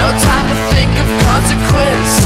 No time to think of consequence.